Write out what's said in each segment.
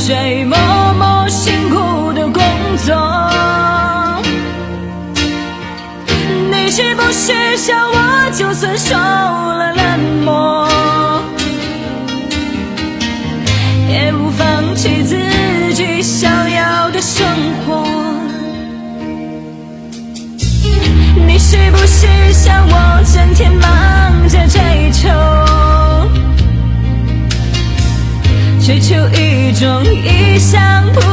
谁默默辛苦的工作？你是不是像我，就算受了冷漠，也不放弃自己想要的生活？你是不是像我，整天忙着追求，追求一。终一想不。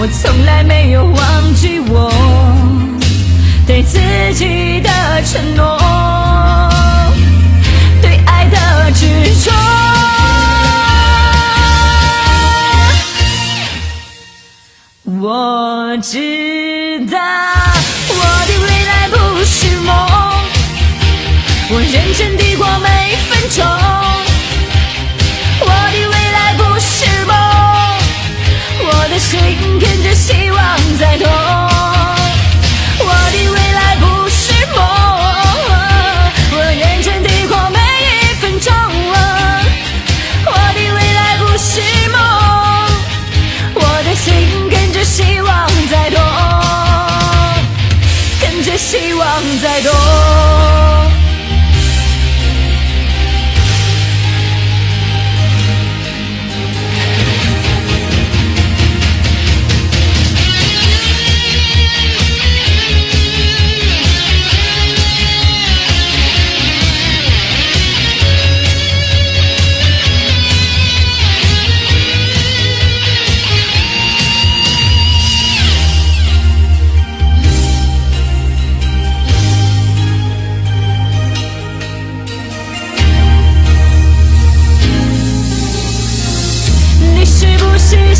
我从来没有忘记我对自己的承诺对爱的执着。我知道我的未来不是梦我认真地过每一分钟。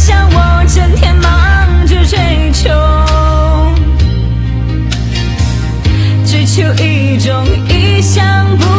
像我整天忙着追求追求一种意想不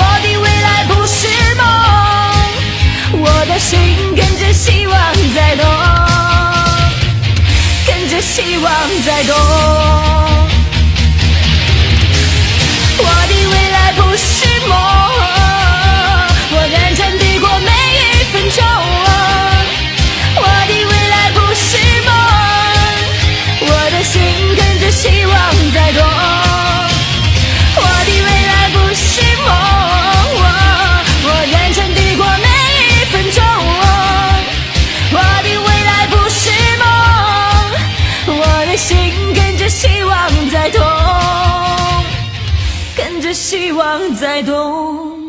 我的未来不是梦我的心跟着希望在动跟着希望在动。希望再多。